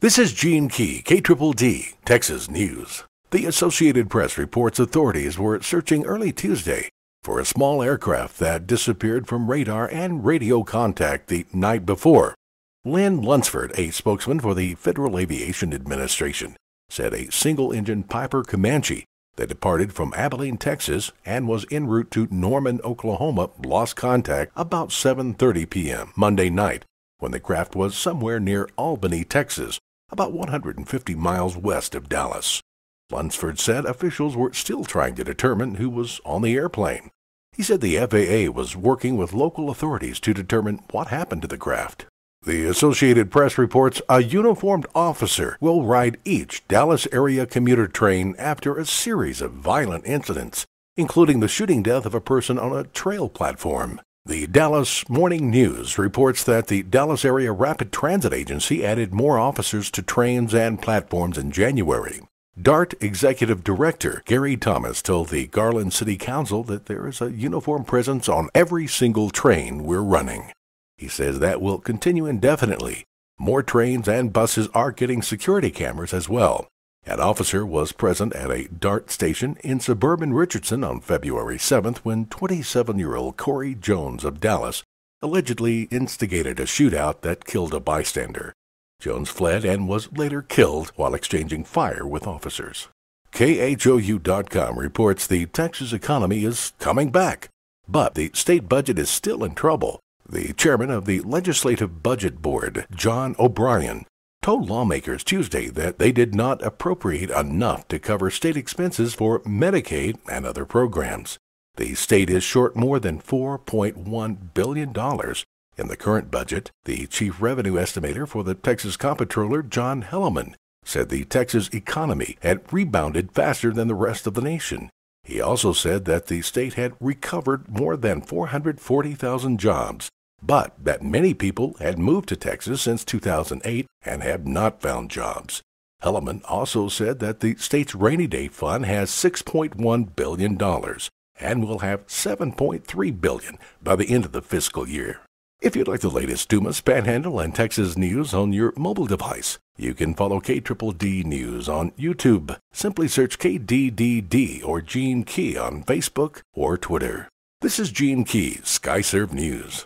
This is Gene Key, K Triple D, Texas News. The Associated Press reports authorities were searching early Tuesday for a small aircraft that disappeared from radar and radio contact the night before. Lynn Lunsford, a spokesman for the Federal Aviation Administration, said a single engine Piper Comanche that departed from Abilene, Texas and was en route to Norman, Oklahoma lost contact about 7:30 p.m. Monday night when the craft was somewhere near Albany, Texas, about 150 miles west of Dallas. Lunsford said officials were still trying to determine who was on the airplane. He said the FAA was working with local authorities to determine what happened to the craft. The Associated Press reports a uniformed officer will ride each Dallas area commuter train after a series of violent incidents, including the shooting death of a person on a trail platform. The Dallas Morning News reports that the Dallas Area Rapid Transit Agency added more officers to trains and platforms in January. DART Executive Director Gary Thomas told the Garland City Council that there is a uniform presence on every single train we're running. He says that will continue indefinitely. More trains and buses are getting security cameras as well. An officer was present at a DART station in suburban Richardson on February 7th when 27 year old Corey Jones of Dallas allegedly instigated a shootout that killed a bystander. Jones fled and was later killed while exchanging fire with officers. KHOU.com reports the Texas economy is coming back, but the state budget is still in trouble. The chairman of the Legislative Budget Board, John O'Brien, told lawmakers Tuesday that they did not appropriate enough to cover state expenses for Medicaid and other programs. The state is short more than $4.1 billion in the current budget, the chief revenue estimator for the Texas Comptroller, John Heleman, said the Texas economy had rebounded faster than the rest of the nation. He also said that the state had recovered more than 440,000 jobs, but that many people had moved to Texas since 2008 and have not found jobs. Heleman also said that the state's rainy day fund has $6.1 billion and will have 7.3 billion by the end of the fiscal year. If you'd like the latest Dumas, Panhandle, and Texas news on your mobile device, you can follow KDDD News on YouTube. Simply search KDDD or Gene Key on Facebook or Twitter. This is Gene Key, SkyServe News.